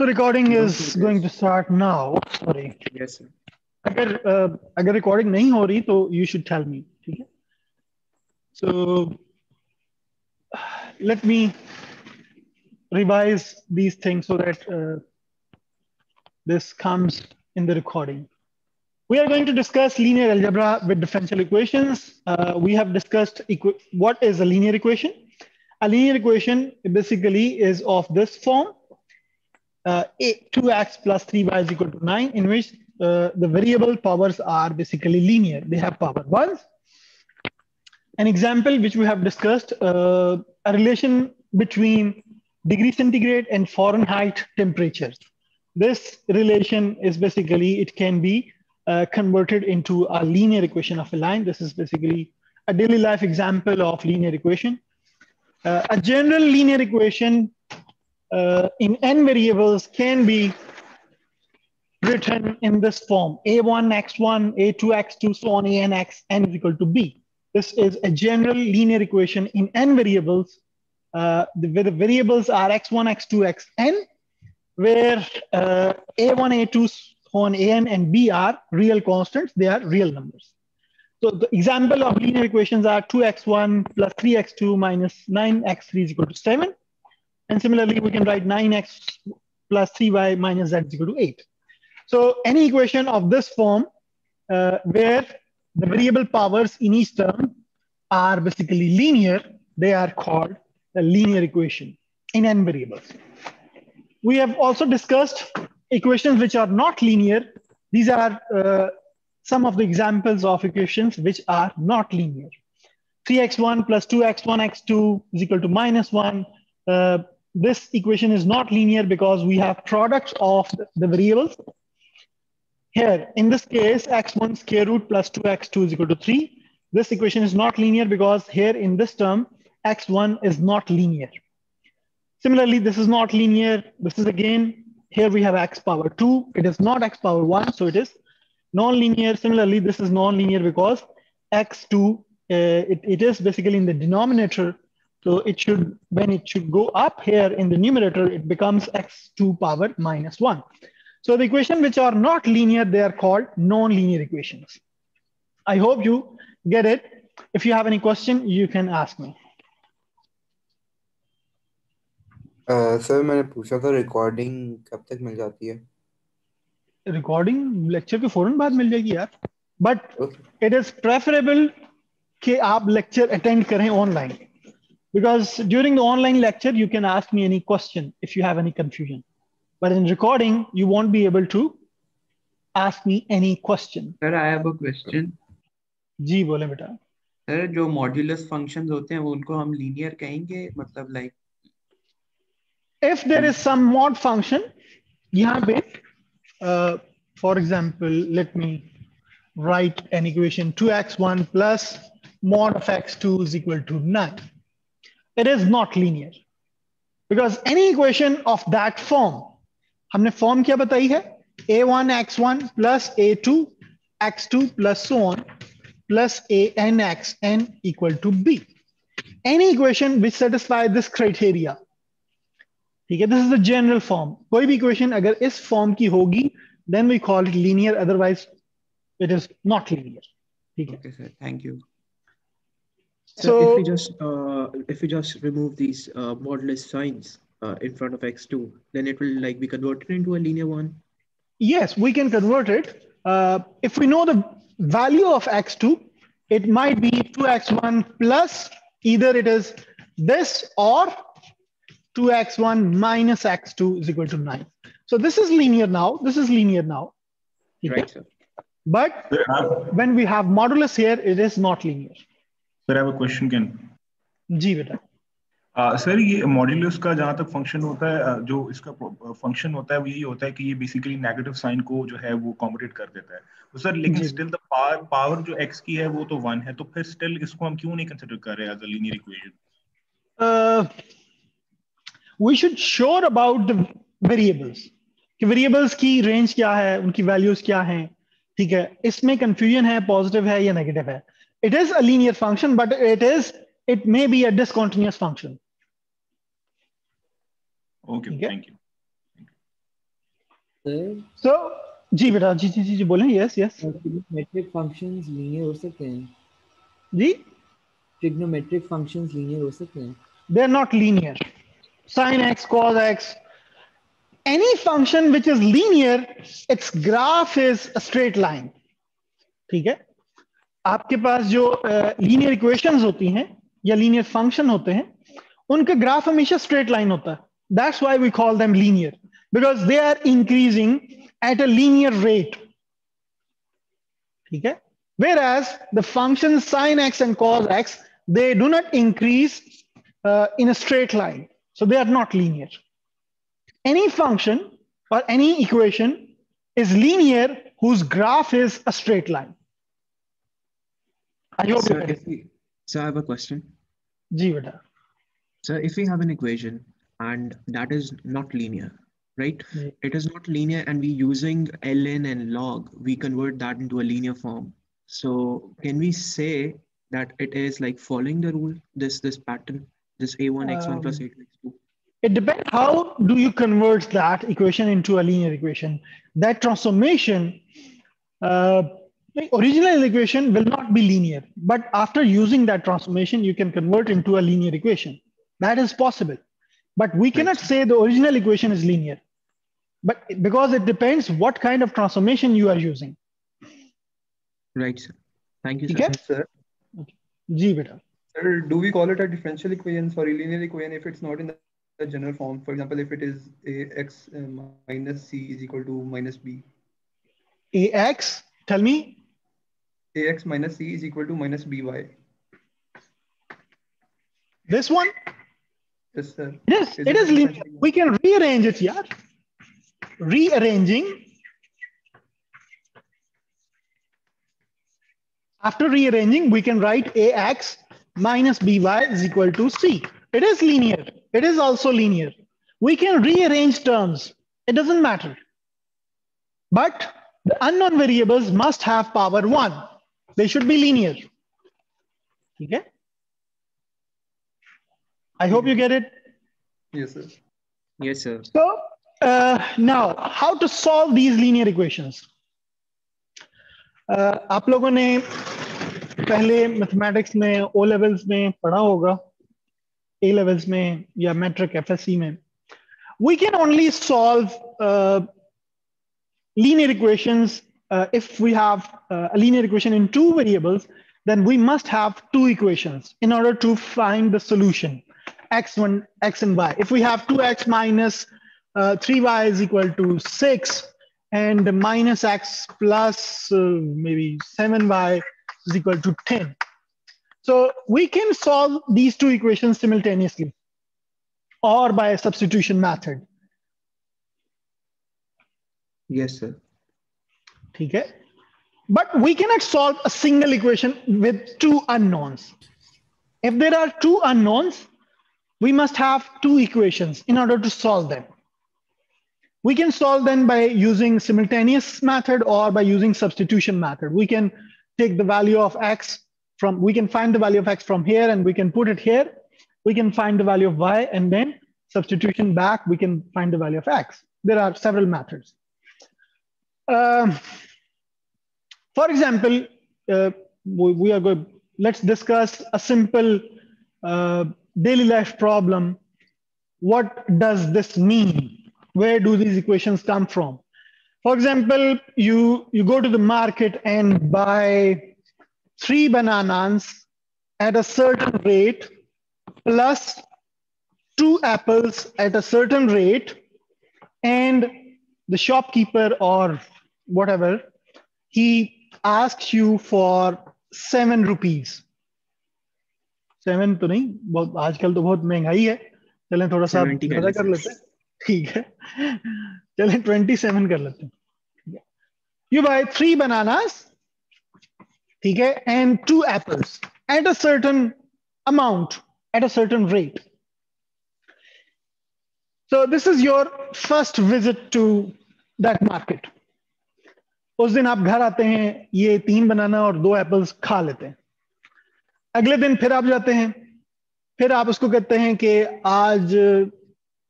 So recording is going to start now. Sorry. Yes, sir. अगर uh, अगर recording नहीं हो रही तो you should tell me. ठीक है? So let me revise these things so that uh, this comes in the recording. We are going to discuss linear algebra with differential equations. Uh, we have discussed what is a linear equation. A linear equation basically is of this form. uh, 2x plus 3y is equal to 9, in which uh, the variable powers are basically linear. They have power ones. An example which we have discussed, uh, a relation between degree centigrade and Fahrenheit temperatures. This relation is basically, it can be uh, converted into a linear equation of a line. This is basically a daily life example of linear equation. Uh, a general linear equation uh, in n variables can be written in this form, a1, x1, a2, x2, so on, an, x, n is equal to b. This is a general linear equation in n variables. Uh, the, the, variables are x1, x2, xn, where uh, a1, a2, so on, an, and b are real constants. They are real numbers. So the example of linear equations are 2x1 plus 3x2 minus 9x3 is equal to 7. And similarly, we can write 9x plus 3y minus z is equal to 8. So any equation of this form uh, where the variable powers in each term are basically linear, they are called a linear equation in n variables. We have also discussed equations which are not linear. These are uh, some of the examples of equations which are not linear. 3x1 plus 2x1 x2 is equal to minus 1. Uh, this equation is not linear because we have products of the variables. Here, in this case, x1 square root plus 2x2 is equal to 3. This equation is not linear because here in this term, x1 is not linear. Similarly, this is not linear. This is again, here we have x power 2. It is not x power 1, so it is non-linear. Similarly, this is non-linear because x2, uh, it, it is basically in the denominator. So it should, when it should go up here in the numerator, it becomes x2 power minus 1. So the equation which are not linear, they are called non-linear equations. I hope you get it. If you have any question, you can ask me. Sir uh, मैंने पूछा था recording कब तक मिल जाती है recording lecture के फौरन बाद मिल जाएगी यार बट इट इज प्रेफरेबल कि आप लेक्चर अटेंड करें online because during the online lecture you can ask me any question if you have any confusion but in recording you won't be able to ask me any question sir i have a question जी बोले बेटा sir जो modulus functions होते हैं वो उनको हम linear कहेंगे मतलब like if there is some mod function यहाँ पे uh, for example, let me write an equation 2x1 plus mod of x2 is equal to 9. It is not linear because any equation of that form, हमने form क्या बताई है? a1 x1 plus a2 x2 plus so on plus a n x n equal to b. Any equation which satisfy this criteria ठीक है this is the general form कोई भी equation अगर इस फॉर्म की होगी then we call it linear otherwise it is not linear ठीक है okay sir thank you So, so, if we just uh, if we just remove these uh, modulus signs uh, in front of x2, then it will like be converted into a linear one. Yes, we can convert it. Uh, if we know the value of x2, it might be 2x1 plus either it is this or 2x1 minus x2 is equal to 9. So this is linear now. This is linear now. Right, sir. But when we have modulus here, it is not linear. Sir, I have a question, Ken. जी बेटा। Sir uh, ये modulus का जहाँ तक function होता है जो इसका फ़ंक्शन होता है वो यही होता है कि ये बेसिकली नेगेटिव साइन को जो है वो कॉम्पिटेट कर देता है। तो सर लेकिन स्टिल द पावर पावर जो एक्स की है वो तो वन है तो फिर स्टिल इसको हम क्यों नहीं कंसिडर कर रहे as a linear equation we should sure about the variables कि वेरिएबल्स की रेंज क्या है उनकी वैल्यूज़ क्या हैं ठीक है? इसमें कंफ्यूजन है पॉजिटिव है या नेगेटिव है? It is a linear function but it is it may be a discontinuous function okay thank you sir So, जी बेटा जी जी जी जी बोलें yes yes trigonometric functions linear हो सकते हैं जी ट्रिग्नोमेट्रिक फंक्शंस लीनियर हो सकते हैं they are not linear. Sin x, cos x, any function which is linear, its graph is a straight line. ठीक है आपके पास जो लीनियर इक्वेशंस होती हैं या लीनियर फ़ंक्शन होते हैं, उनका ग्राफ हमेशा स्ट्रेट लाइन होता है। That's why we call them linear because they are increasing at a linear rate ठीक है? Whereas the function sine x and cos x they do not increase in a straight line so they are not linear any function और any equation is linear whose graph is a straight line I so if we, I have a question. Ji beta. So if we have an equation and that is not linear, right? right? It is not linear and we using ln and log, we convert that into a linear form. So can we say that it is like following the rule, this this pattern, this a1 x1 um, plus a2 x2? It depends how do you convert that equation into a linear equation. That transformation uh, the original equation will not be linear, but after using that transformation, you can convert into a linear equation. That is possible, but we cannot say the original equation is linear, but because it depends what kind of transformation you are using. Right, sir. Thank you, sir. Okay? sir. Okay. G beta. Sir, do we call it a differential equation, sorry, linear equation if it's not in the general form? For example, if it is ax uh, minus c is equal to minus b. ax, tell me, ax minus c is equal to minus by. this one Yes, sir. Yes, Is it it is linear. We can rearrange it, here. Rearranging. After rearranging, we can write ax minus by is equal to c. It is linear. It is also linear. We can rearrange terms. It doesn't matter. But the unknown variables must have power one They should be linear. Okay. I hope you get it. Yes, sir. Yes, sir. So uh, now, how to solve these linear equations? Uh, आप लोगों ने पहले mathematics में O levels में पढ़ा होगा ए levels में या मैट्रिक एफएससी में we can only solve uh, linear equations uh, if we have uh, a linear equation in two variables then we must have two equations in order to find the solution. X1 x and y. If we have 2x minus uh, 3y is equal to 6 and minus x plus uh, maybe 7y is equal to 10 so we can solve these two equations simultaneously or by a substitution method. Yes, sir. ठीक है but we cannot solve a single equation with two unknowns if there are two unknowns we must have two equations in order to solve them we can solve them by using simultaneous method or by using substitution method we can take the value of x from we can find the value of x from here and we can put it here we can find the value of y and then substitution back we can find the value of x there are several methods um, for example, uh, we, we are going, let's discuss a simple uh, daily life problem. What does this mean? Where do these equations come from? For example, you, you go to the market and buy three bananas at a certain rate plus two apples at a certain rate and the shopkeeper or whatever he asks you for seven rupees seven तो नहीं बहुत आजकल तो बहुत महंगाई है चलें थोड़ा सा 70 कर ज्यादा लेते कर हैं। लेते हैं ठीक है चलें ट्वेंटी सेवन कर लेते हैं यू बाय थ्री बनानास ठीक है and to apples eight a certain amount at a certain rate So this is your first visit to that market. उस दिन आप घर आते हैं ये तीन बनाना और दो एप्पल्स खा लेते हैं। अगले दिन फिर आप जाते हैं फिर आप उसको कहते हैं कि आज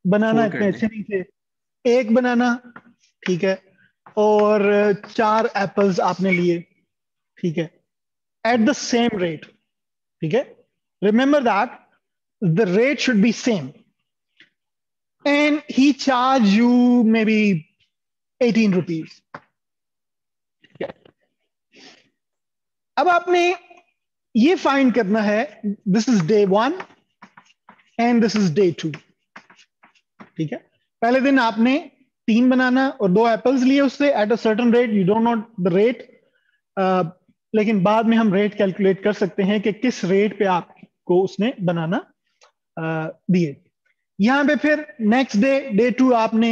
बनाना इतने अच्छे नहीं थे। एक बनाना ठीक है और चार एप्पल्स आपने लिए ठीक है। एट द सेम रेट ठीक है। Remember that the rate should be same and he charge you may be eighteen rupees अब आपने ये फाइंड करना है this is day one and this is day two ठीक है? पहले दिन आपने तीन बनाना और दो एप्पल्स लिए उससे at a certain rate you don't note the rate लेकिन बाद में हम रेट कैलकुलेट कर सकते हैं कि किस रेट पे आपको उसने बनाना uh, दिए। यहाँ पे फिर नेक्स्ट डे डे टू आपने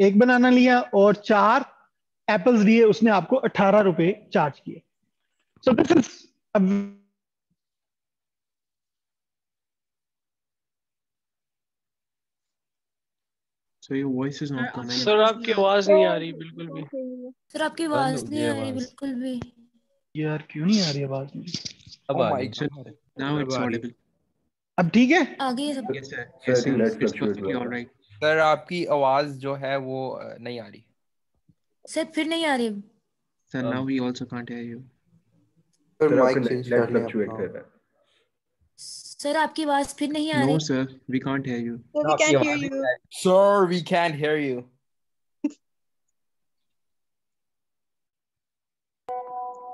एक बनाना लिया और चार एप्पल्स दिए उसने आपको अठारह रुपए चार्ज किए। So this is a sir ये voice is not coming sir आपकी आवाज़ नहीं आ रही बिल्कुल भी। सर आपकी आवाज़ नहीं आ रही बिल्कुल भी। यार क्यों नहीं आ रही आवाज़? अब oh आ रही नाउ इट्स ऑडिबल अब ठीक है? आगे सब। सर आपकी आवाज़ जो है वो नहीं आ रही। सर फिर नहीं आ रही। Sir now we also can't hear you sir mike आपका चेंज कर फ्लक्चुएट रहा है सर आपकी आवाज़ फिर नहीं आ रही sir. We can't hear you. So we can't hear you. Sir we can hear you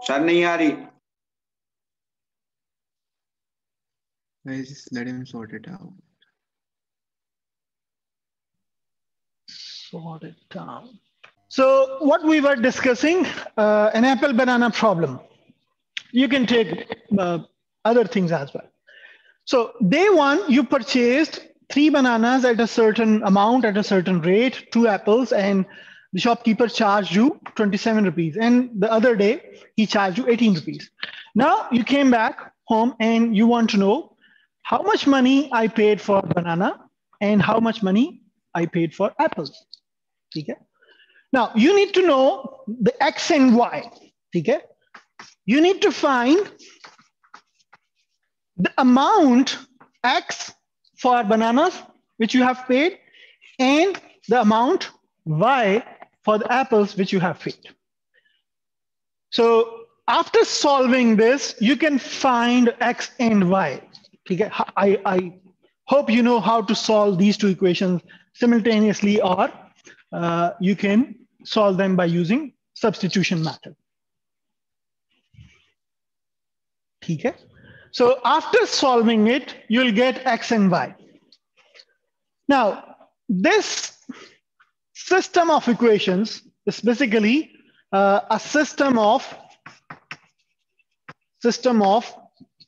sir नहीं आ रही Guys, just let him sort it out. sort it down. So what we were discussing, uh, an apple banana problem. You can take uh, other things as well. So day one, you purchased three bananas at a certain amount, at a certain rate, two apples, and the shopkeeper charged you 27 rupees. And the other day, he charged you 18 rupees. Now you came back home and you want to know how much money I paid for banana and how much money I paid for apples. Okay. Now you need to know the X and Y. Okay. You need to find the amount X for bananas, which you have paid, and the amount Y for the apples, which you have paid. So after solving this, you can find X and Y. Okay. I, I hope you know how to solve these two equations simultaneously or uh, you can solve them by using substitution method. Okay. So after solving it, you'll get X and Y. Now, this system of equations is basically uh, a system of system of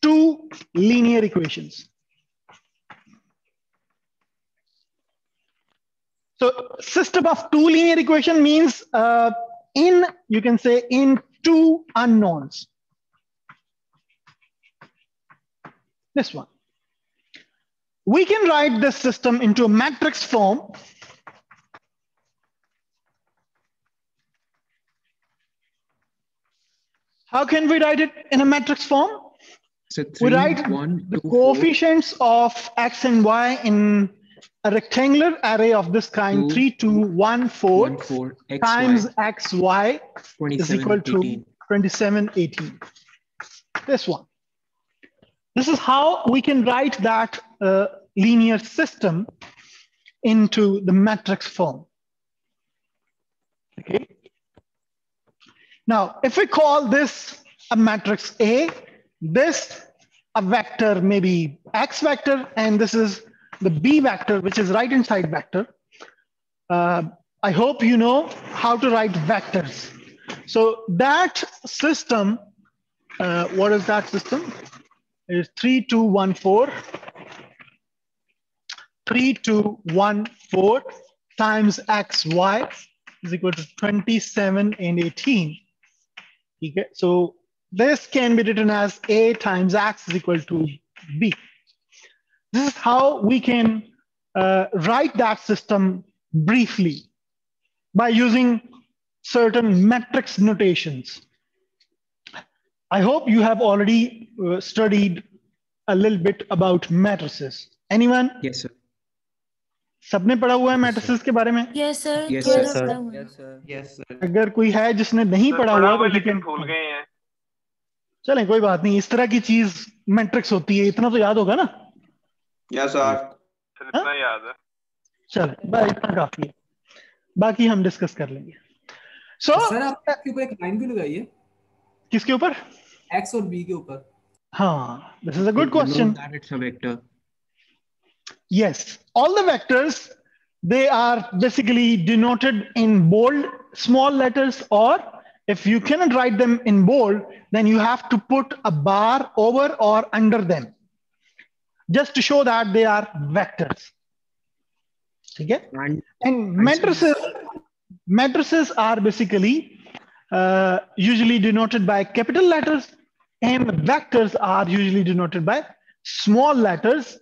two linear equations. So system of two linear equation means uh, in, you can say in two unknowns. This one. We can write this system into a matrix form. How can we write it in a matrix form? So We write one, the two, four, coefficients of x and y in a rectangular array of this kind, Two, 3, 2, 1, 4, one, four, X, times Y, x, y is 27, equal to 18. 27, 18. This one. This is how we can write that uh, linear system into the matrix form. Okay. Now, if we call this a matrix A, this a vector, maybe X vector, and this is the B vector, which is right inside vector. Uh, I hope you know how to write vectors. So that system, uh, what is that system? Is 3214. 3214 times xy is equal to 27 and 18. Okay, so this can be written as a times x is equal to b. This is how we can uh, write that system briefly by using certain matrix notations. I hope you have already uh, studied a little bit about matrices. Anyone? Yes, sir. सबने पढ़ा हुआ है matrices के बारे में? Yes sir है। Yes sir yes sir अगर कोई है जिसने नहीं पढ़ा हुआ तो लेकिन भूल गए हैं। चलें कोई बात नहीं इस तरह की चीज़ मैट्रिक्स होती है इतना तो याद होगा ना? यस सर इतना याद है। चले बस इतना काफ़ी है। बाकी हम डिस्कस कर लेंगे। सो सर आप इसके ऊपर एक लाइन भी लगाइए। किसके ऊपर? एक्स और बी के ऊपर हाँ this is a good Note question that it's a vector. Yes, all the vectors, they are basically denoted in bold, small letters, or if you cannot write them in bold, then you have to put a bar over or under them, just to show that they are vectors. Okay? And And matrices, matrices are basically uh, usually denoted by capital letters, and vectors are usually denoted by small letters,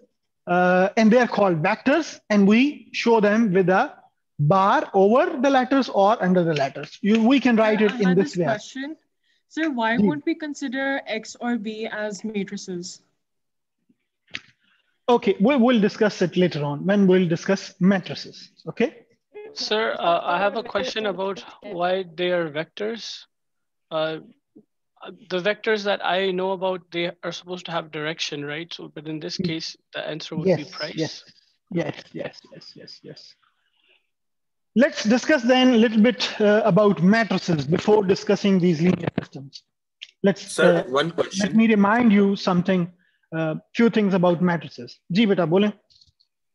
uh, and they are called vectors. And we show them with a bar over the letters or under the letters. You, we can write it I in had this way. question. Sir, why Ji. won't we consider X or B as matrices? Okay, we will discuss it later on when we'll discuss matrices. Okay. Sir, uh, I have a question about why they are vectors. Uh, the vectors that I know about, they are supposed to have direction, right? So, but in this case, the answer would be Yes, price. yes, yes, yes, yes, yes, yes. Let's discuss then a little bit uh, about matrices before discussing these linear systems. Let's Sir, uh, one let question. me remind you something, uh, few things about matrices. जी बेटा बोलें.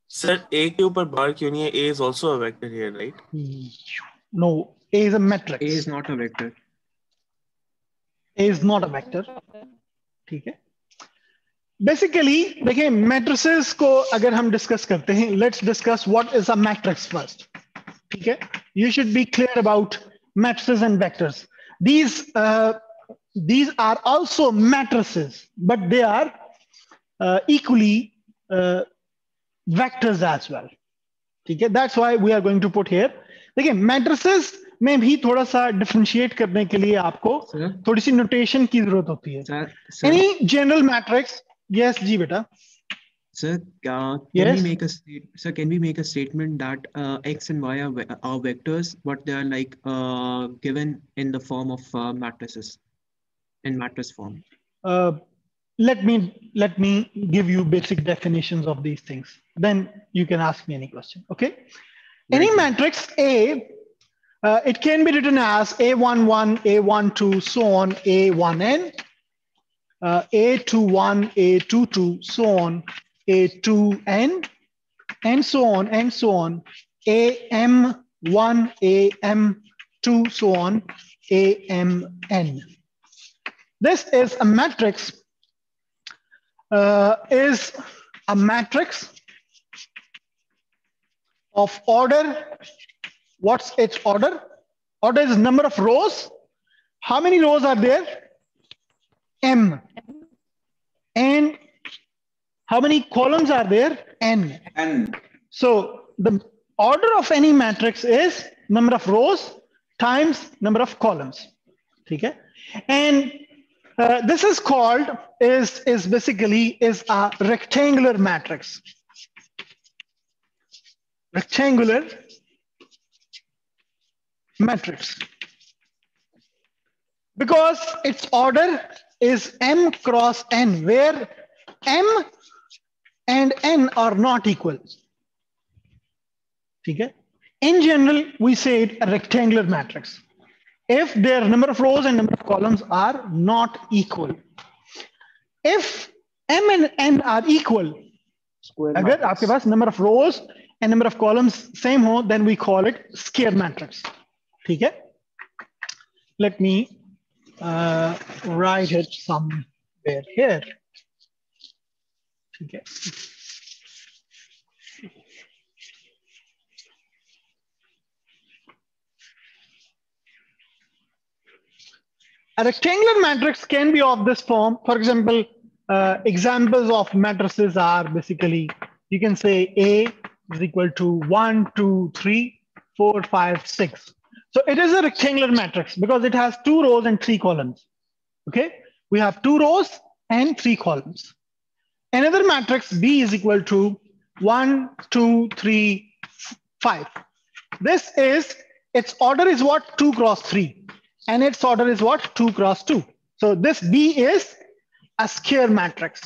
Sir, A के ऊपर bar क्यों नहीं है? A is also a vector here, right? No, A is a matrix. A is not a vector. A is not a vector. ठीक है बेसिकली देखिए मैट्रिसेस को अगर हम डिस्कस करते हैं let's discuss what is a matrix first ठीक है you should be clear about matrices and vectors these uh, these are also matrices but they are uh, equally uh, vectors as well ठीक है that's why we are going to put here देखिए matrices में भी थोड़ा सा differentiate करने के लिए आपको थोड़ी सी नोटेशन की जरूरत होती है sir. Any general matrix yes जी बेटा Sir, uh, can Yes. we make a state, sir? Can we make a statement that uh, x and y are, ve- are vectors, but they are like uh, given in the form of uh, matrices, in matrix form? uh, let me let me give you basic definitions of these things then you can ask me any question okay any matrix a uh, it can be written as a11 a12 so on a1n uh, a21 a22 so on a2n and so on and so on am1 am2 so on amn this is a matrix uh, is a matrix of order. What's its order? Order is number of rows. How many rows are there? M. And how many columns are there? N. N. So the order of any matrix is number of rows times number of columns. Okay? And uh, this is called is is basically is a rectangular matrix. Rectangular matrix because its order is m cross n where m and n are not equal. Okay? In general, we say it a rectangular matrix if their number of rows and number of columns are not equal. If m and n are equal, अगर आपके पास number of rows and number of columns same हो, then we call it square matrix. ठीक है? Let me uh, write it somewhere here. ठीक है? A rectangular matrix can be of this form. For example, uh, examples of matrices are basically, you can say A is equal to 1, 2, 3, 4, 5, 6. So it is a rectangular matrix because it has two rows and three columns. Okay, we have two rows and three columns. Another matrix B is equal to 1, 2, 3, five. This is, its order is what? Two cross three. And its order is what? Two cross two. So this B is a square matrix.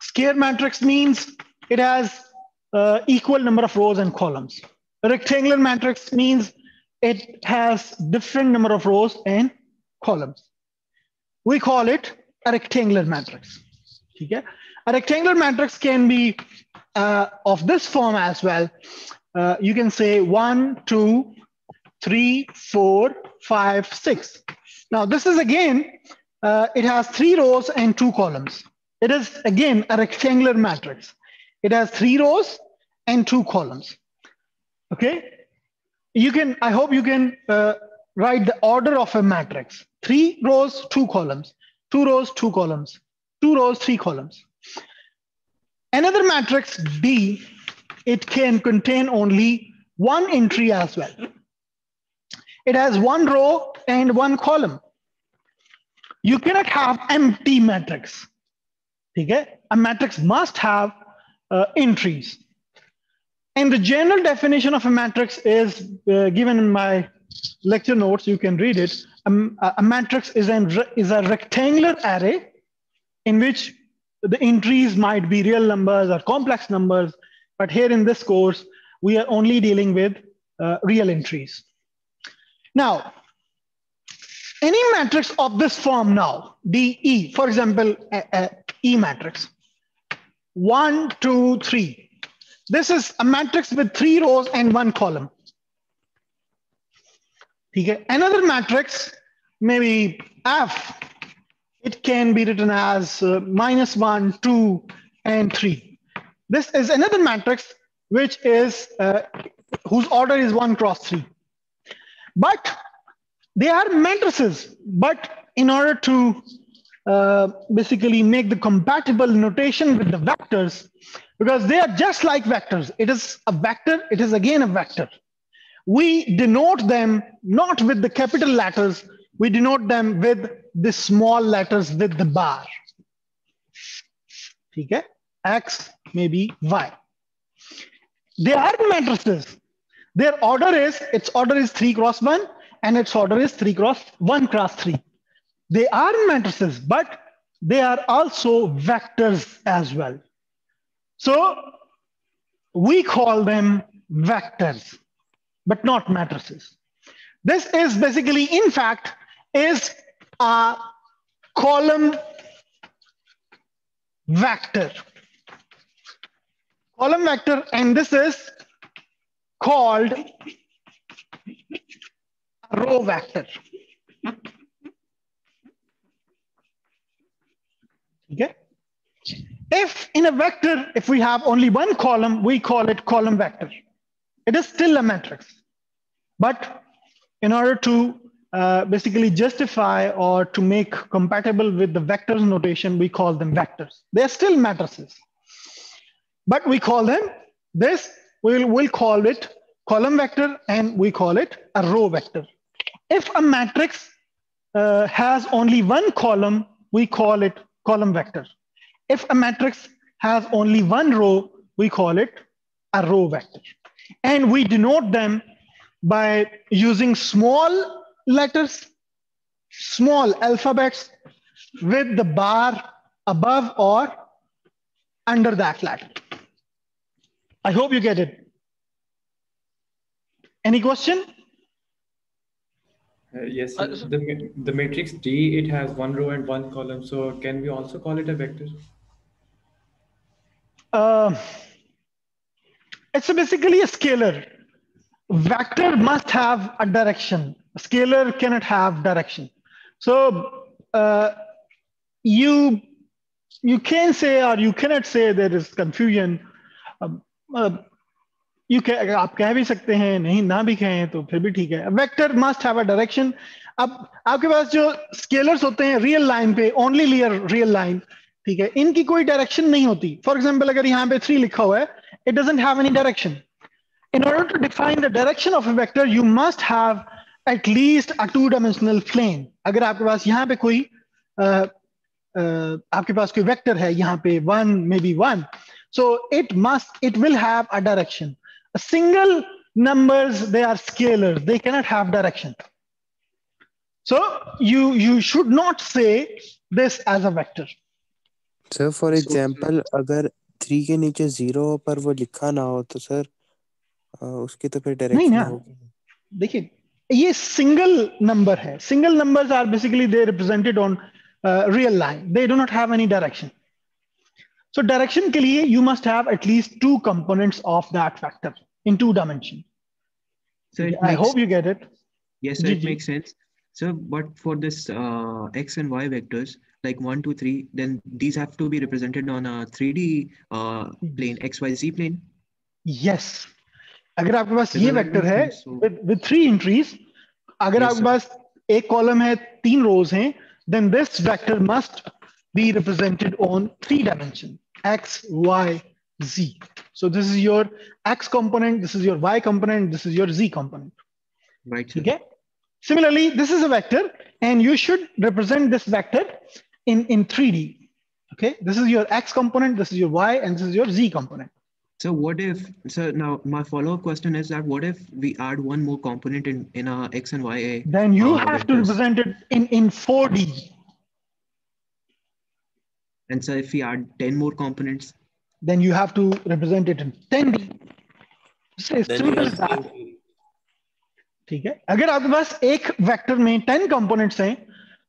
Square matrix means it has uh, equal number of rows and columns. Rectangular matrix means it has different number of rows and columns. We call it a rectangular matrix. Okay? A rectangular matrix can be uh, of this form as well. Uh, you can say one, two, three, four, five, six. Now this is again, uh, it has three rows and two columns. It is again a rectangular matrix. It has three rows and two columns. Okay, you can, I hope you can uh, write the order of a matrix. Three rows, two columns, two rows, two columns, two rows, three columns. Another matrix B, it can contain only one entry as well. It has one row and one column. You cannot have empty matrix. Okay? A matrix must have uh, entries. And the general definition of a matrix is uh, given in my lecture notes. You can read it. A, a matrix is, an, is a rectangular array in which the entries might be real numbers or complex numbers. But here in this course, we are only dealing with uh, real entries. Now, any matrix of this form now, DE, for example, a, a E matrix, one, two, three. This is a matrix with three rows and one column. Another matrix, maybe F, it can be written as uh, minus one, two, and three. This is another matrix which is uh, whose order is one cross three. But they are matrices. But in order to uh, basically make the compatible notation with the vectors, because they are just like vectors. It is a vector, it is again a vector. We denote them not with the capital letters, we denote them with the small letters with the bar. Okay? X, maybe Y. They are matrices. Their order is, its order is three cross one, and its order is three cross one cross three. They are matrices, but they are also vectors as well. So we call them vectors, but not matrices. This is basically, in fact, is a column vector. Column vector, and this is called row vector. Okay. If in a vector, if we have only one column, we call it column vector. It is still a matrix. But in order to uh, basically justify or to make compatible with the vectors notation, we call them vectors. They're still matrices. But we call them this, we'll, we'll call it column vector and we call it a row vector. If a matrix uh, has only one column, we call it column vector. If a matrix has only one row, we call it a row vector. And we denote them by using small letters, small alphabets with the bar above or under that letter. I hope you get it. Any question? Uh, yes, sir. the, the matrix D, it has one row and one column. So can we also call it a vector? Uh, it's basically a scalar. Vector must have a direction. A scalar cannot have direction. So uh, you you can say or you cannot say there is confusion. Um, uh, you can आप कह भी सकते हैं नहीं ना भी कहें तो फिर भी ठीक है vector must have a direction अब आपके पास जो स्केलर्स होते हैं रियल लाइन पे ओनली लियर रियल लाइन ठीक है इनकी कोई डायरेक्शन नहीं होती। फॉर एग्ज़ाम्पल अगर यहाँ पे थ्री लिखा हुआ है it doesn't have any direction in order to define the direction of a vector you must have at least a two dimensional plane अगर आपके पास यहाँ पे कोई आ, आ, आपके पास कोई वैक्टर है यहाँ पे one may be one so it must it will have a direction single number they are scalars. They cannot have direction. So you you should not say this as a vector. Sir for example अगर three के नीचे zero पर वो लिखा ना हो तो sir उसकी तो फिर डायरेक्शन नहीं ना। देखिए ये सिंगल नंबर है। Single numbers are basically they represented on real line they do not have any direction so direction के लिए you must have at least two components of that factor in two dimension So it I makes, hope you get it yes, sir, it makes sense. So, but for this uh, x and y vectors, like one, two, three, then these have to be represented on a 3D uh, plane, XYZ plane. Yes अगर आपके पास ये Because I vector don't है think so. With with three entries अगर Yes, आपके sir. पास एक column है तीन rows हैं then this vector must be represented on three dimension x y z so this is your x component this is your y component this is your z component Right. sir. okay similarly this is a vector and you should represent this vector in in 3d okay this is your x component this is your y and this is your z component So what if, so now my follow-up question is that what if we add one more component in, in a x and y a, then you uh, have to vectors? represent it in in 4d And so if we add 10 more components, then you have to represent it in 10d It's as Then you simple have as that same ठीक है अगर आपके पास एक vector में 10 components हैं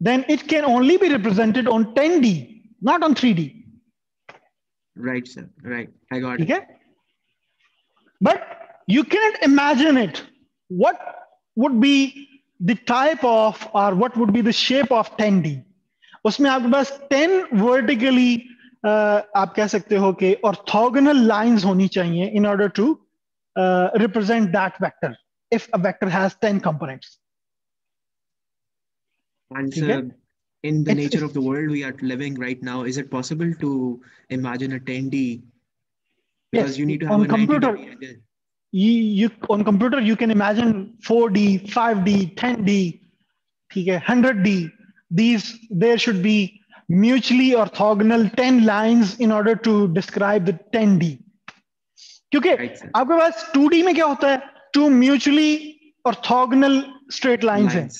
then it can only be represented on 10d not on 3d right, sir, right, I got ठीक it. है but you cannot imagine it what would be the type of or what would be the shape of 10d उसमें आपके पास 10 vertically uh, आप कह सकते हो कि orthogonal lines होनी चाहिए in order to uh, represent that vector if a vector has 10 components And ठीक है? sir, in the It's- nature it's- of the world we are living right now, is it possible to imagine a 10D? Because Yes, you need to have on a 90 computer. degree angle. you, you on computer you can imagine 4d 5d 10d ठीक है 100d these there should be mutually orthogonal 10 lines in order to describe the 10d क्योंकि Right, sir. आपके पास 2d में क्या होता है two mutually orthogonal straight lines हैं Lines.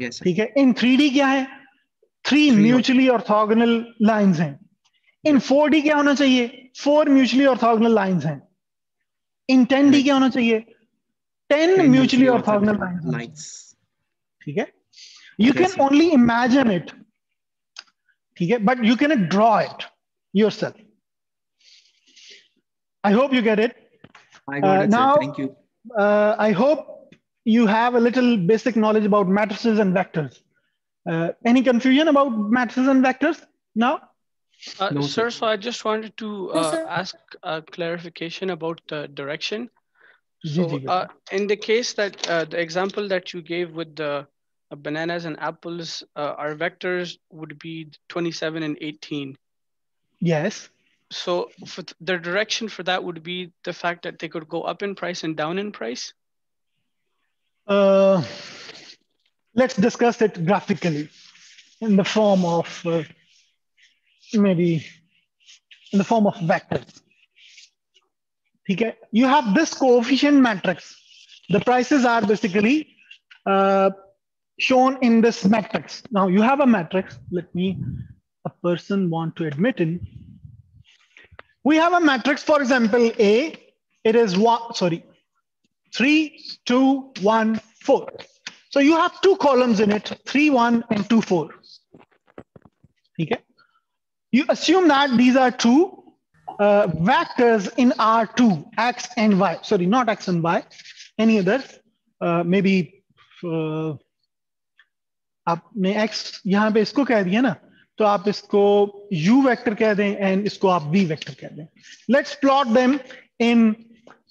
Yes. ठीक है? इन 3d क्या है? थ्री म्यूचुअली ऑर्थोगोनल लाइंस हैं। इन 4d क्या होना चाहिए? फोर म्यूचुअली ऑर्थोगोनल लाइंस हैं। इन 10d क्या होना चाहिए? 10 10 म्यूचुअली ऑर्थोगोनल लाइंस ठीक है? You can only imagine it ठीक है? But you can draw it yourself I hope you get it I I Uh, you have a little basic knowledge about matrices and vectors. Uh, any confusion about matrices and vectors now? Uh, no, sir, sir, so I just wanted to uh, ask a clarification about the direction. So uh, in the case that uh, the example that you gave with the uh, bananas and apples, uh, our vectors would be 27 and 18. Yes. So the direction for that would be the fact that they could go up in price and down in price? Uh, let's discuss it graphically in the form of uh, maybe in the form of vectors. Okay, you have this coefficient matrix. The prices are basically uh, shown in this matrix. Now you have a matrix. Let me, a person want to admit in. We have a matrix, for example, A, it is one, sorry, three, two, one, four. So you have two columns in it, three, one, and two, four. Okay. You assume that these are two uh, vectors in R2, X and Y. Sorry, not X and Y, any other. Uh, maybe uh, आपने X यहाँ पे इसको कह दिया ना तो आप इसको U वेक्टर कह दें and इसको आप V वेक्टर कह दें. Let's plot them in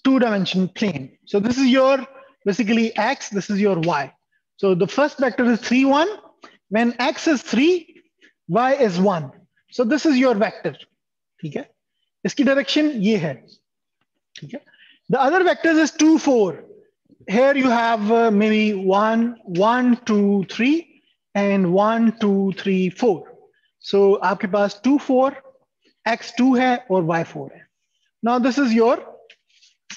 two dimension plane. So this is your basically X, this is your Y. So the first vector is 3, 1. When X is 3, Y is 1. So this is your vector. ठीक है इसकी direction ये है ठीक है the other vectors is 2 4 here you have uh, maybe 1 1 2 3 and 1 2 3 4 so आपके पास 2 4 x2 है और y4 है Now this is your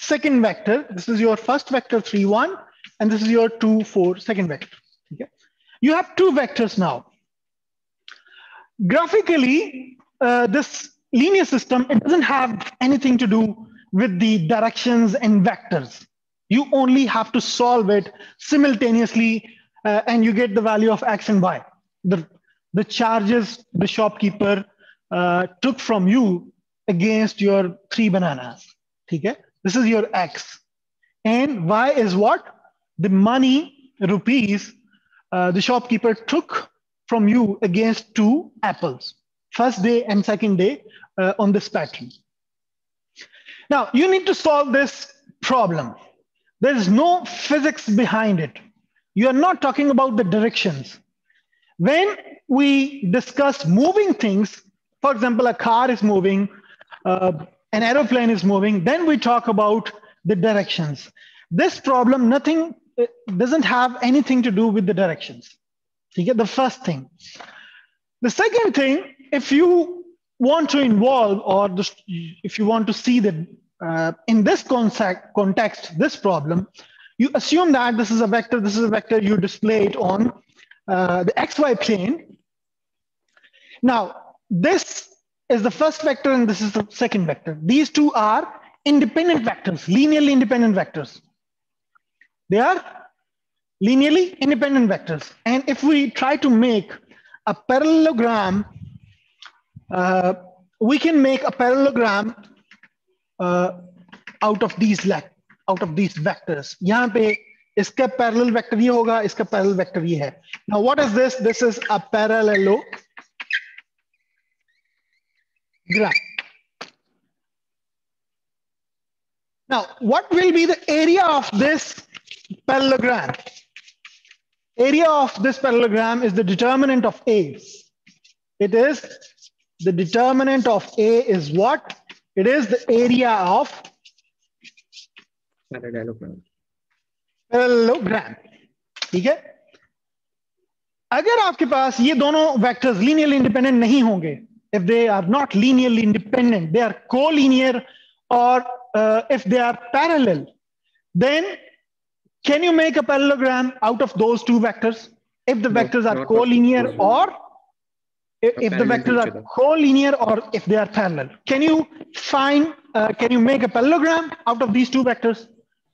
second vector. This is your first vector 3, 1, and this is your 2, 4, second vector. Okay. You have two vectors now. Graphically, uh, this linear system, it doesn't have anything to do with the directions and vectors. You only have to solve it simultaneously uh, and you get the value of x and y. The, the charges the shopkeeper uh, took from you against your three bananas. Okay? This is your x. And y is what? The money, rupees, uh, the shopkeeper took from you against two apples, first day and second day uh, on this pattern. Now, you need to solve this problem. There is no physics behind it. You are not talking about the directions. When we discuss moving things, for example, a car is moving, uh, an aeroplane is moving, then we talk about the directions. This problem, nothing doesn't have anything to do with the directions. You get the first thing. The second thing, if you want to involve or if you want to see that uh, in this concept, context, this problem, you assume that this is a vector, this is a vector, you display it on uh, the xy plane. Now, this is the first vector and this is the second vector. These two are independent vectors, linearly independent vectors. They are linearly independent vectors. And if we try to make a parallelogram, uh, we can make a parallelogram uh, out of these out of these vectors. यहाँ पे इसका parallel vector ये होगा, इसका parallel vector ये है. Now what is this? This is a Parallelogram. Now, what will be the area of this parallelogram? Area of this parallelogram is the determinant of A. It is the determinant of A is what? It is the area of parallelogram. Parallelogram. ठीक है अगर आपके पास ये दोनों vectors linearly independent नहीं होंगे if they are not linearly independent they are collinear or uh, if they are parallel then can you make a parallelogram out of those two vectors? If the No, vectors are not collinear or if, the vectors are collinear or if they are parallel. Can you find uh, can you make a parallelogram out of these two vectors?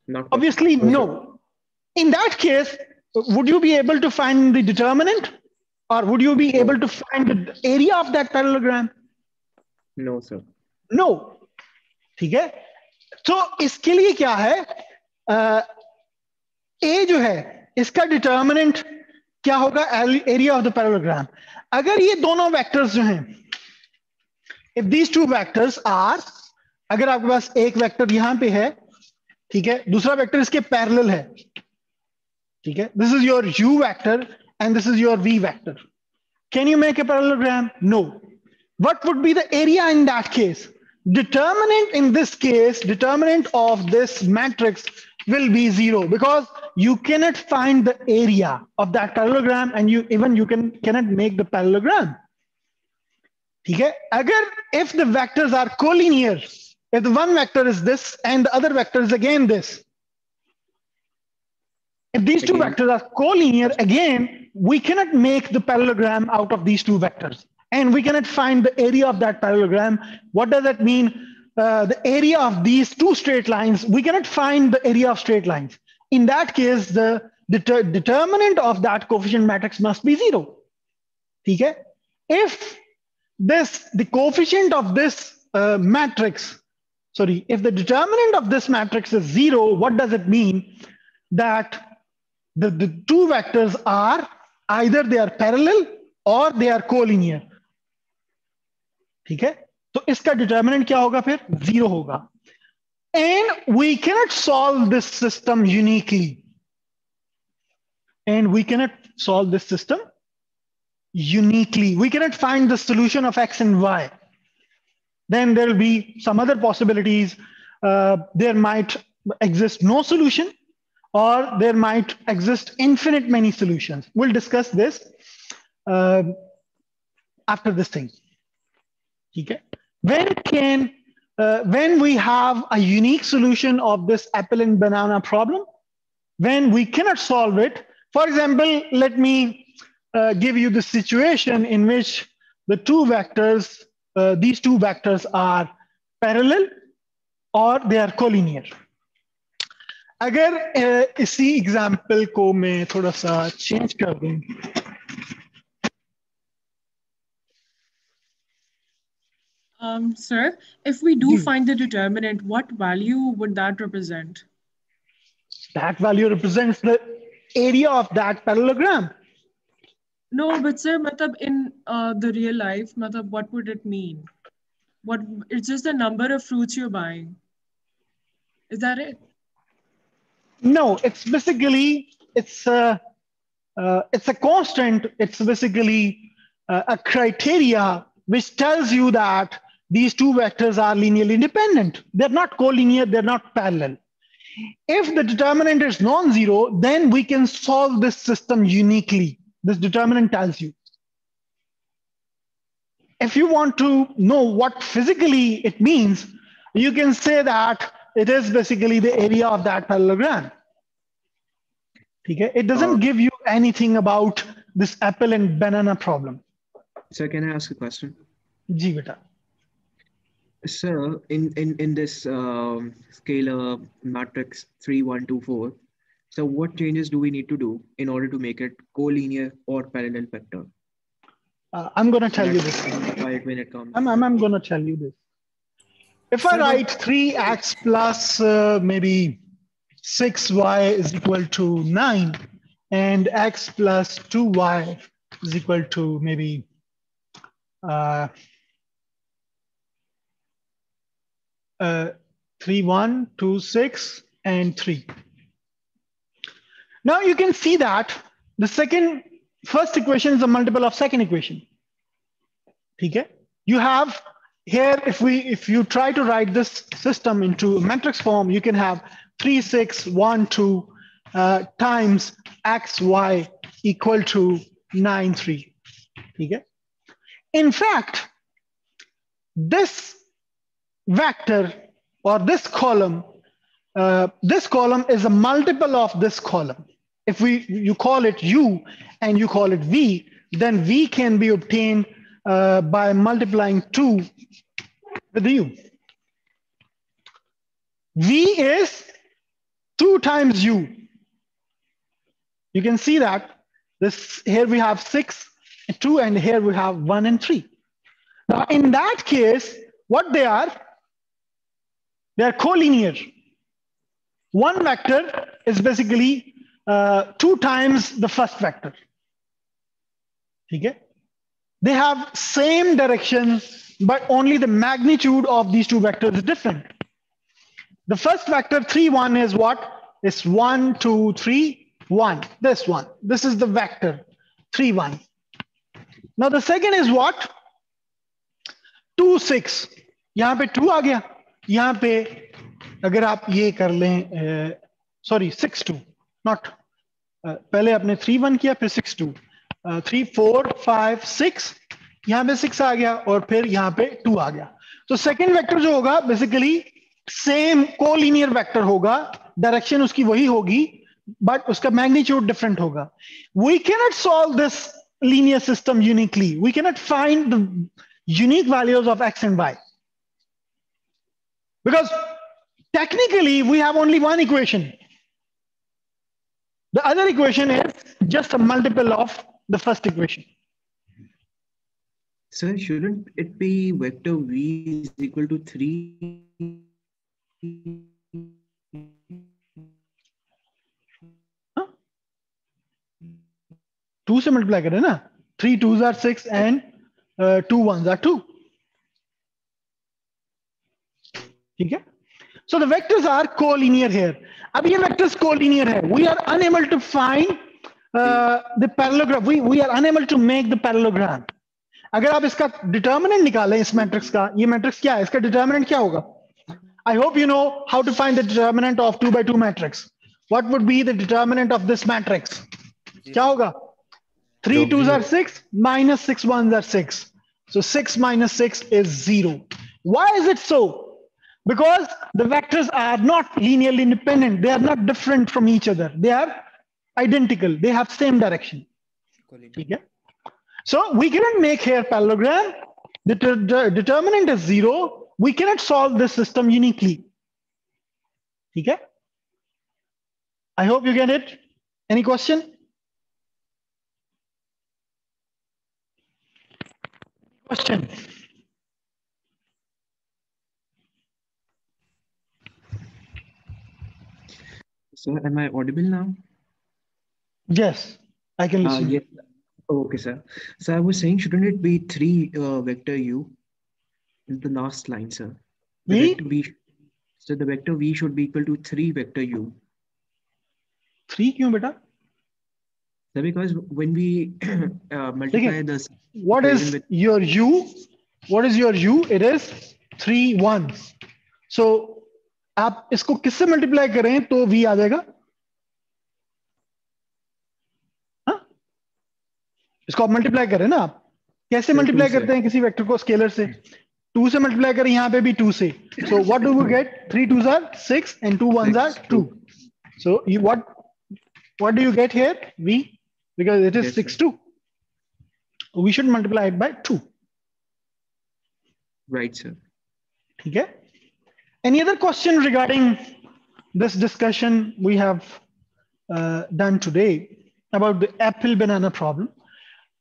Not obviously no. In that case would you be able to find the determinant or would you be able to find the area of that parallelogram? No, sir. No ठीक है? तो इसके लिए क्या है? ए जो है इसका डिटर्मिनेंट क्या होगा? एरिया ऑफ़ द पैरेललोग्राम अगर ये दोनों वेक्टर्स जो हैं if these two vectors are अगर आपके पास एक वेक्टर यहाँ पे है ठीक है? दूसरा वेक्टर इसके पैरेलल है। ठीक है? This is your u vector and this is your V vector. Can you make a parallelogram? No. What would be the area in that case? Determinant in this case, determinant of this matrix will be zero because you cannot find the area of that parallelogram and you even you can cannot make the parallelogram. Okay? Agar, if the vectors are collinear, if the one vector is this and the other vector is again this, if these two again. vectors are collinear again, we cannot make the parallelogram out of these two vectors and we cannot find the area of that parallelogram. What does that mean? Uh, the area of these two straight lines we cannot find the area of straight lines. In that case the deter- determinant of that coefficient matrix must be zero. Okay? If this the coefficient of this uh, matrix sorry if the determinant of this matrix is zero what does it mean? That the, the two vectors are either they are parallel or they are collinear ठीक है तो इसका determinant क्या होगा फिर zero होगा and we cannot solve this system uniquely and we cannot solve this system uniquely. We cannot find the solution of x and y. Then there will be some other possibilities. Uh, there might exist no solution, or there might exist infinite many solutions. We'll discuss this uh, after this thing. Okay. When can uh, when we have a unique solution of this apple and banana problem, when we cannot solve it, for example, let me uh, give you the situation in which the two vectors, uh, these two vectors are parallel or they are collinear. अगर uh, इसी example को मैं थोड़ा सा change कर दूं Um, sir, if we do find the determinant, what value would that represent? that value represents the area of that parallelogram. No, but sir, matlab in uh, the real life, matlab, what would it mean? What it's just the number of fruits you're buying. Is that it? No, it's basically it's a uh, it's a constant. It's basically uh, a criteria which tells you that these two vectors are linearly independent. They're not collinear. They're not parallel. If the determinant is non-zero, then we can solve this system uniquely. This determinant tells you. If you want to know what physically it means, you can say that it is basically the area of that parallelogram. Okay? It doesn't give you anything about this apple and banana problem. Sir, can I ask a question? Ji beta. Sir, in, in, in this um, scalar matrix 3, 1, 2, 4, so what changes do we need to do in order to make it collinear or parallel vector? Uh, I'm going to tell you this. When it comes. I'm, I'm, I'm going to tell you this. If I write 3x plus uh, maybe 6y is equal to 9 and x plus 2y is equal to maybe uh, uh, 3, 1, 2, 6, and 3. Now you can see that the second, first equation is a multiple of second equation. Okay? You have here, if we if you try to write this system into matrix form, you can have 3, 6, 1, 2 uh, times x, y equal to 9, 3. Okay? In fact, this vector or this column, uh, this column is a multiple of this column. If we you call it u and you call it v, then v can be obtained uh, by multiplying 2 with u. v is 2 times u. You can see that this here we have 6, 2, and here we have 1 and 3. Now, in that case, what they are, they are collinear. One vector is basically uh, two times the first vector. Okay? They have same direction, but only the magnitude of these two vectors is different. The first vector, 3, 1 is what? It's 1, 2, 3, 1. This one. This is the vector, 3, 1. Now the second is what? 2, 6. यहाँ पे 2 आ गया यहाँ पे अगर आप ये कर लें सॉरी सिक्स टू नॉट पहले आपने थ्री वन किया फिर six to three four five six यहाँ पे सिक्स आ गया और फिर यहाँ पे टू आ गया। तो सेकेंड वेक्टर जो होगा बेसिकली सेम कोलिनियर वेक्टर होगा। डायरेक्शन उसकी वही होगी बट उसका मैग्नीट्यूड डिफरेंट होगा। We cannot solve this linear system uniquely we cannot find the unique values of x and y because technically we have only one equation the other equation is just multiple of the first equation. Sir, shouldn't it be vector v is equal to 3? Huh? 2 se multiply kare na. 3 2s are 6 and uh, 2 1s are 2. Okay? So the vectors are collinear here. Abhi ye vectors collinear hai. We are unable to find find the parallelogram we we are unable to make the parallelogram अगर आप इसका determinant निकालें इस matrix का ये matrix क्या है इसका डिटर्मिनेंट क्या होगा आई hope you know how to find the determinant of two by two matrix what would be the determinant of this matrix क्या होगा Three twos are six, minus six ones are six. So six minus six is zero. Why is it so? because the vectors are not linearly independent. They are not different from each other. They are identical. They have same direction. Okay. So we cannot make here parallelogram. The the determinant is zero. We cannot solve this system uniquely. Okay. I hope you get it. Any question? Question. Sir, am I audible now? Yes, I can Uh, listen. yes. Oh, okay, sir. So I was saying, shouldn't it be three uh, vector u? Is the last line, sir. The V? v. So the vector v should be equal to three vector u. Three क्यों बेटा? So because when we uh, multiply this, What is with your u? What is your u? It is three ones. So आप इसको किससे multiply करें तो v आ जाएगा इसको आप मल्टीप्लाई करें ना आप कैसे Sir, मल्टीप्लाई two से। करते हैं किसी वेक्टर को स्केलर से टू से मल्टीप्लाई करें यहाँ पे भी टू से so what do we get three twos are six and to ones are two so you what what do you get here v because it is Yes, 6 2 we should multiply it by 2 right, sir. ठीक है any other question regarding this discussion we have uh, done today about the apple banana problem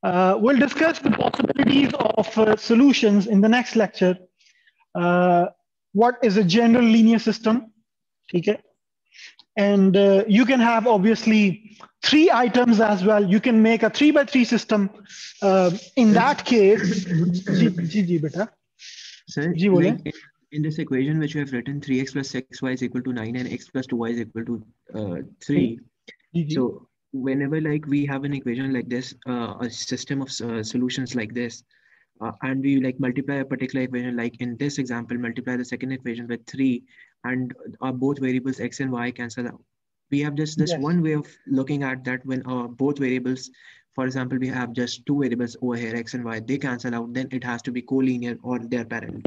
Uh, we'll discuss the possibilities of uh, solutions in the next lecture. Uh, what is a general linear system? Okay. And uh, you can have obviously three items as well. You can make a three by three system. Um, in that case, like in this equation which you have written, 3x plus 6y is equal to 9 and x plus 2y is equal to uh, 3. So whenever like we have an equation like this, uh, a system of uh, solutions like this, uh, and we like multiply a particular equation, like in this example, multiply the second equation with three, and our both variables x and y cancel out. We have just this Yes. one way of looking at that when uh, both variables, for example, we have just two variables over here, x and y, they cancel out, then it has to be collinear or they're parallel.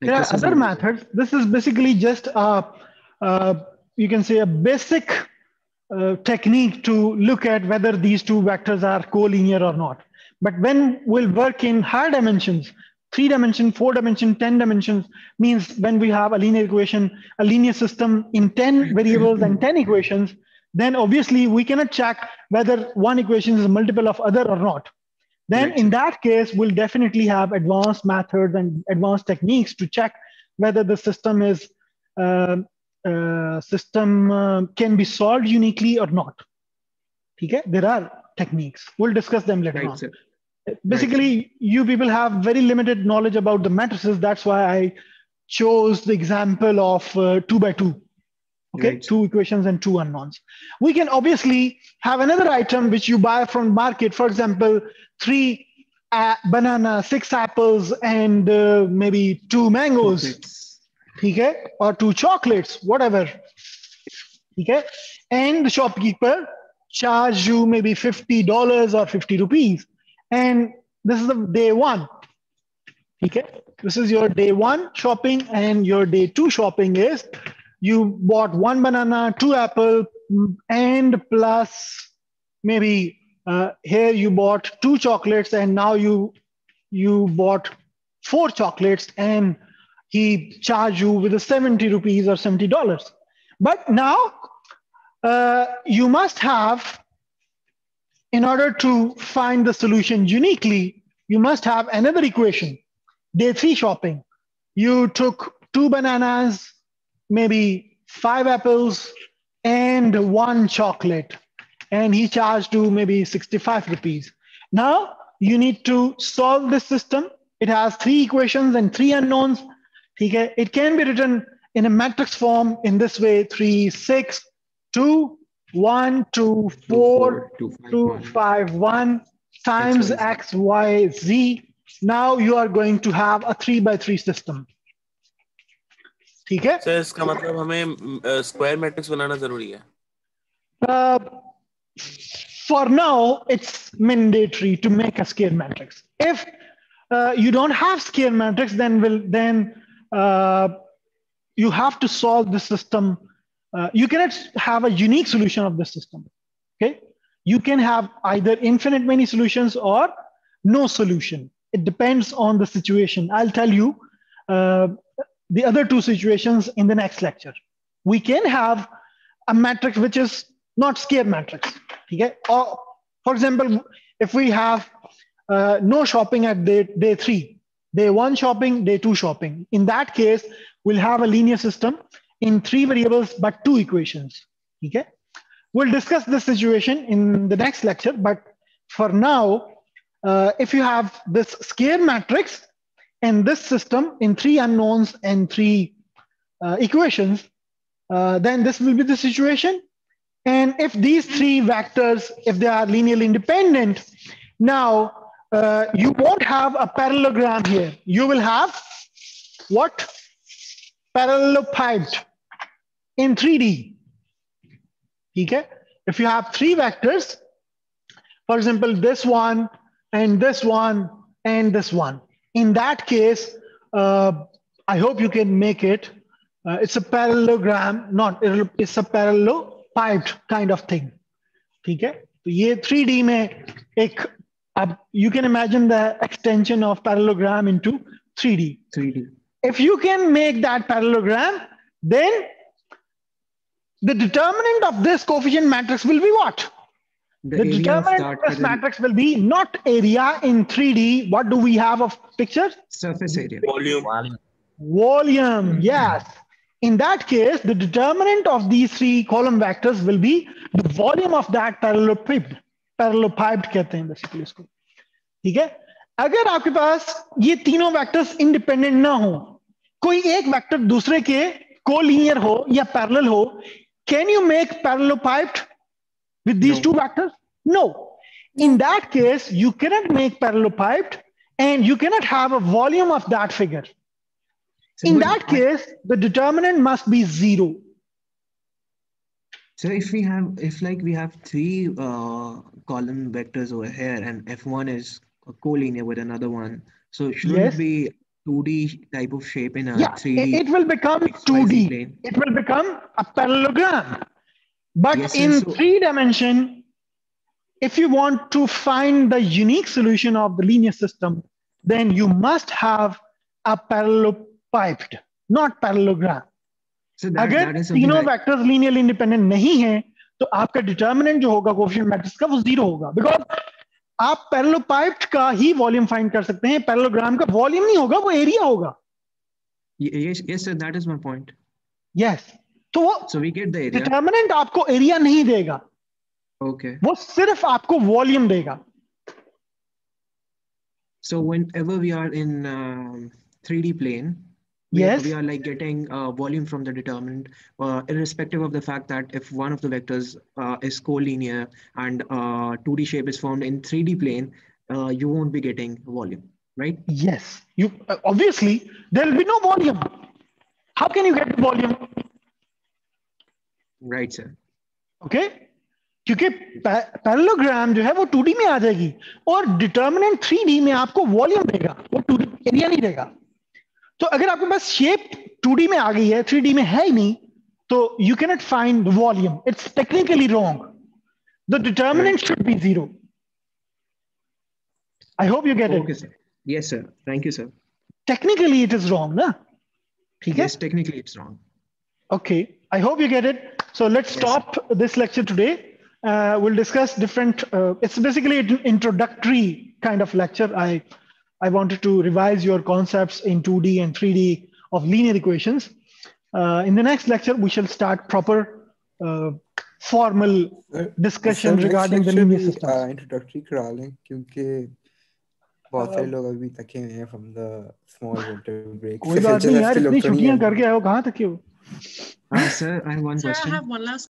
Like there are other methods. This is basically just a, uh, you can say a basic uh, technique to look at whether these two vectors are collinear or not. But when we'll work in higher dimensions, three dimension, four dimension, 10 dimensions means when we have a linear equation, a linear system in 10 variables and 10 equations, then obviously we cannot check whether one equation is a multiple of other or not then in that case we'll definitely have advanced methods and advanced techniques to check whether the system is uh, uh, system uh, can be solved uniquely or not. Okay? There are techniques. We'll discuss them later Right, on. sir. basically you people have very limited knowledge about the matrices. That's why i chose the example of uh, two by two. Okay? Right. two equations and two unknowns. We can obviously have another item which you buy from market. For example three uh, banana six apples and uh, maybe two mangoes okay or two chocolates whatever. okay and the shopkeeper charge you maybe $50 or 50 rupees. And this is the day one. okay this is your day one shopping and your day two shopping is you bought one banana two apple mm, and plus maybe uh, here you bought two chocolates and now you you bought four chocolates and he charged you with a 70 rupees or 70 dollars. But now uh, you must have in order to find the solution uniquely you must have another equation. Day three shopping. You took two bananas maybe five apples and one chocolate. And he charged you maybe 65 rupees. Now you need to solve this system. It has three equations and three unknowns it can be written in a matrix form in this way 3 6 2 1 2 4 2 5 1 times x y z now you are going to have a 3 by 3 system ठीक है sir इसका मतलब हमें square matrix बनाना जरूरी है Uh, for now, it's mandatory to make a square matrix. If uh, you don't have square matrix, then will then uh, you have to solve the system. Uh, you cannot have a unique solution of the system. Okay, you can have either infinite many solutions or no solution. It depends on the situation. I'll tell you uh, the other two situations in the next lecture. We can have a matrix which is not square matrix. Okay, or for example, if we have uh, no shopping at day, day three, day one shopping, day two shopping. In that case, we'll have a linear system in three variables, but two equations. Okay. We'll discuss this situation in the next lecture, but for now, uh, if you have this square matrix and this system in three unknowns and three uh, equations, uh, then this will be the situation. And if these three vectors, if they are linearly independent, now uh, you won't have a parallelogram here. You will have what? Parallelopiped in 3D. Okay? If you have three vectors, for example, this one and this one and this one. In that case, uh, I hope you can make it. Uh, it's a parallelogram, not it's a parallelopiped kind of thing. ठीक है तो ये 3D में एक अब you can imagine the extension of parallelogram into 3D. 3D. If you can make that parallelogram, then the determinant of this coefficient matrix will be what? The, The, area of determinant of this matrix will be not area in 3D. What do we have of picture? surface area. Volume. Volume, mm-hmm. yes. In that case, the determinant of these three column vectors will be the volume of that parallelepiped. Parallelepiped कहते हैं basically इसको। ठीक है? अगर आपके पास ये तीनों vectors independent ना हो कोई एक वैक्टर दूसरे के कोलिनियर हो या पैरल हो can you make parallelepiped with these two vector no in that case you cannot make parallelepiped and you cannot have a volume of that figure in that case the determinant must be zero. So if we have if like we have three uh, column vectors over here and F1 is a collinear with another one, so shouldn't Yes. it be 2D type of shape in a yeah, 3D? it, it will become XYZ 2D. plane? It will become a parallelogram. But Yes, sir, in so- three dimension, if you want to find the unique solution of the linear system, then you must have a parallelepiped, not parallelogram. So that, अगर that is something तीनों like, vectors linearly independent नहीं हैं तो आपका determinant जो होगा coefficient matrix का वो ज़ीरो होगा बिकॉज़ आप पैरेललोपाइप्ड का ही वॉल्यूम फाइंड कर सकते हैं पैरेललोग्राम का वॉल्यूम नहीं होगा वो एरिया होगा Ye- yes, yes, sir, that is my point. Yes तो वो So we get the area. Determinant आपको एरिया नहीं देगा Okay. वो सिर्फ़ आपको वॉल्यूम देगा So whenever we are in um, 3D plane, we, Yes. we are like getting uh, volume from the determinant, uh, irrespective of the fact that if one of the vectors uh, is collinear and uh, 2D shape is formed in 3D plane, uh, you won't be getting volume, right? yes you uh, obviously there will be no volume how can you get the volume Right, sir. Okay क्योंकि parallelogram जो है वो 2D में आ जाएगी और determinant 3D में आपको volume देगा वो 2D एरिया नहीं देगा तो अगर आपके पास शेप 2D में आ गई है 3D में है ही नहीं तो you cannot find volume it's technically wrong the determinant should be zero I hope you get okay sir yes sir thank you sir technically it is wrong ना ठीक है? Technically it's wrong okay I hope you get it so let's stop this lecture today Uh, we'll discuss different. Uh, it's basically an introductory kind of I wanted to revise your concepts in 2D and 3D of linear equations. Uh, in the next lecture, we shall start proper uh, formal discussion Sir, regarding next the lecture linear भी, systems. uh, introductory करा लें क्योंकि बहुत सारे लोग अभी थके हुए हैं from the small winter break. कोई बात नहीं यार इतनी छुट्टियां करके आए हो कहाँ तक हो Uh, sir, I have one Sir, I question. have one last